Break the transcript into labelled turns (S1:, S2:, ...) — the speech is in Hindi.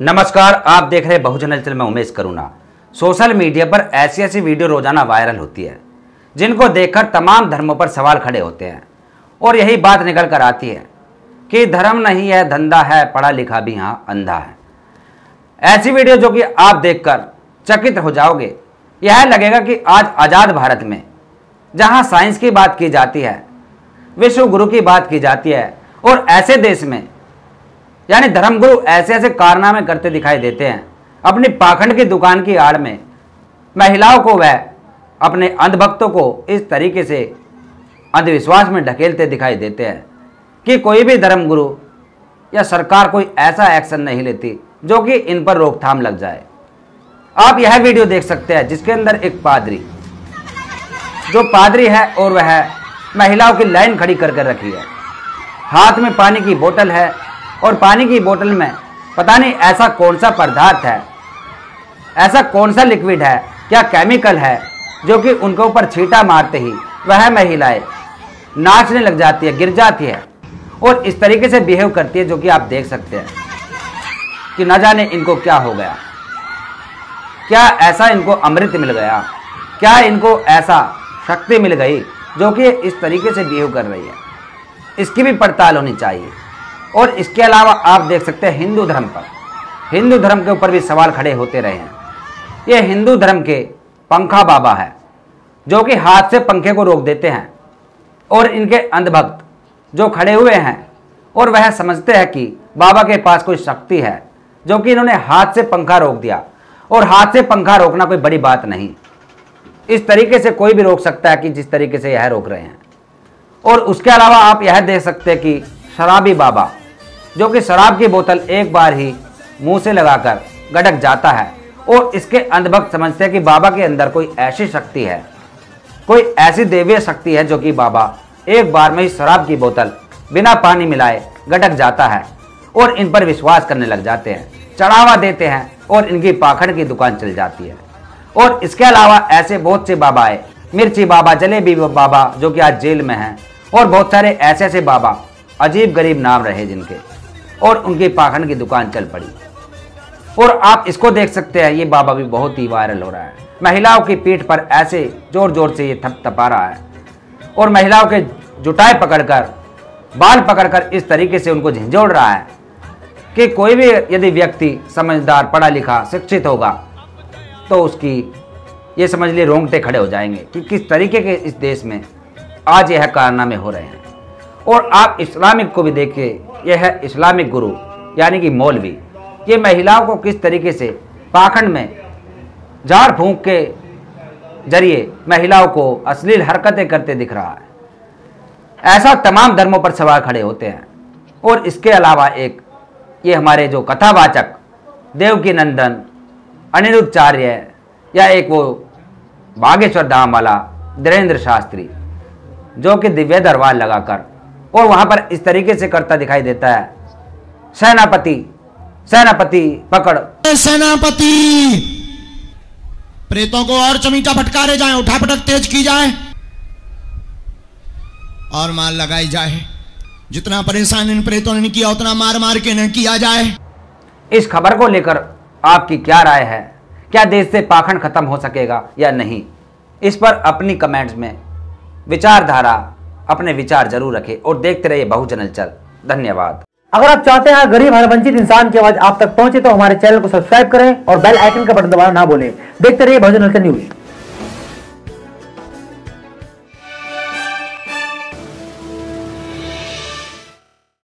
S1: नमस्कार, आप देख रहे हैं बहुजन हलचल में उमेश करुणा। सोशल मीडिया पर ऐसी ऐसी वीडियो रोज़ाना वायरल होती है, जिनको देखकर तमाम धर्मों पर सवाल खड़े होते हैं। और यही बात निकल कर आती है कि धर्म नहीं है, धंधा है पढ़ा लिखा भी यहाँ अंधा है। ऐसी वीडियो जो कि आप देखकर चकित हो जाओगे, यह लगेगा कि आज आज़ाद भारत में, जहाँ साइंस की बात की जाती है, विश्व गुरु की बात की जाती है, और ऐसे देश में यानी धर्मगुरु ऐसे ऐसे कारनामे करते दिखाई देते हैं। अपनी पाखंड की दुकान की आड़ में महिलाओं को वह अपने अंधभक्तों को इस तरीके से अंधविश्वास में ढकेलते दिखाई देते हैं कि कोई भी धर्मगुरु या सरकार कोई ऐसा एक्शन नहीं लेती जो कि इन पर रोकथाम लग जाए। आप यह वीडियो देख सकते हैं जिसके अंदर एक पादरी, जो पादरी है और वह महिलाओं की लाइन खड़ी कर कर रखी है। हाथ में पानी की बोतल है और पानी की बोतल में, पता नहीं ऐसा कौन सा पदार्थ है, ऐसा कौन सा लिक्विड है, क्या केमिकल है, जो कि उनके ऊपर छीटा मारते ही वह महिलाएँ नाचने लग जाती है, गिर जाती है और इस तरीके से बिहेव करती है जो कि आप देख सकते हैं कि न जाने इनको क्या हो गया। क्या ऐसा इनको अमृत मिल गया? क्या इनको ऐसा शक्ति मिल गई जो कि इस तरीके से बिहेव कर रही है? इसकी भी पड़ताल होनी चाहिए। और इसके अलावा आप देख सकते हैं हिंदू धर्म पर। हिंदू धर्म के ऊपर भी सवाल खड़े होते रहे हैं। ये हिंदू धर्म के पंखा बाबा है, जो कि हाथ से पंखे को रोक देते हैं और इनके अंधभक्त जो खड़े हुए हैं और वह समझते हैं कि बाबा के पास कोई शक्ति है, जो कि इन्होंने हाथ से पंखा रोक दिया। और हाथ से पंखा रोकना कोई बड़ी बात नहीं। इस तरीके से कोई भी रोक सकता है कि जिस तरीके से यह रोक रहे हैं। और उसके अलावा आप यह देख सकते हैं कि शराबी बाबा जो कि शराब की बोतल एक बार ही मुँह से लगाकर गटक जाता है और इसके अंधभक्त समझते हैं कि बाबा के अंदर कोई ऐसी शक्ति है, कोई ऐसी देवीय शक्ति है जो कि बाबा एक बार में ही शराब की बोतल बिना पानी मिलाए गटक जाता है और इन पर विश्वास करने लग जाते हैं, चढ़ावा देते हैं और इनकी पाखड़ की दुकान चल जाती है। और इसके अलावा ऐसे बहुत से बाबा आए मिर्ची बाबा, जलेबी बाबा जो कि आज जेल में हैं और बहुत सारे ऐसे ऐसे बाबा अजीब गरीब नाम रहे जिनके। और उनकी पाखंड की दुकान चल पड़ी। और आप इसको देख सकते हैं, ये बाबा भी बहुत ही वायरल हो रहा है। महिलाओं की पीठ पर ऐसे ज़ोर ज़ोर से ये थप थपा रहा है। और महिलाओं के जुटाए पकड़कर, बाल पकड़कर इस तरीके से उनको झिझोड़ रहा है कि कोई भी यदि व्यक्ति समझदार पढ़ा लिखा शिक्षित होगा तो उसकी ये समझ लिए रोंगटे खड़े हो जाएँगे कि किस तरीके के इस देश में आज यह कारनामे हो रहे हैं। और आप इस्लामिक को भी देखिए यह है इस्लामिक गुरु, यानी कि मौलवी। ये महिलाओं को किस तरीके से पाखंड में झाड़ फूंक के ज़रिए महिलाओं को अश्लील हरकतें करते दिख रहा है? ऐसा तमाम धर्मों पर सवाल खड़े होते हैं। और इसके अलावा एक, ये हमारे जो कथावाचक देव की नंदन अनिरुद्धाचार्य या एक वो बागेश्वर धाम वाला धीरेन्द्र शास्त्री, जो कि दिव्य दरबार लगाकर और वहाँ पर इस तरीके से करता दिखाई देता है। सेनापति सेनापति पकड़।
S2: सेनापति! प्रेतों को और चमीटा फटकारे जाए उठा पटक तेज की जाए। और मार लगाई जाए। जितना परेशान इन प्रेतों ने किया उतना मार मार के न किया जाए।
S1: इस खबर को लेकर आपकी क्या राय है? क्या देश से पाखंड खत्म हो सकेगा या नहीं? इस पर अपनी कमेंट्स में विचारधारा अपने विचार ज़रूर रखे और देखते रहिए बहुजन चल। धन्यवाद।
S3: अगर आप चाहते हैं गरीब हर वंचित इंसान की आवाज़ आप तक पहुँचे तो हमारे चैनल को सब्सक्राइब करें और बेल आइकन का बटन दबाना ना भूलें। देखते रहिए बहुजन न्यूज़।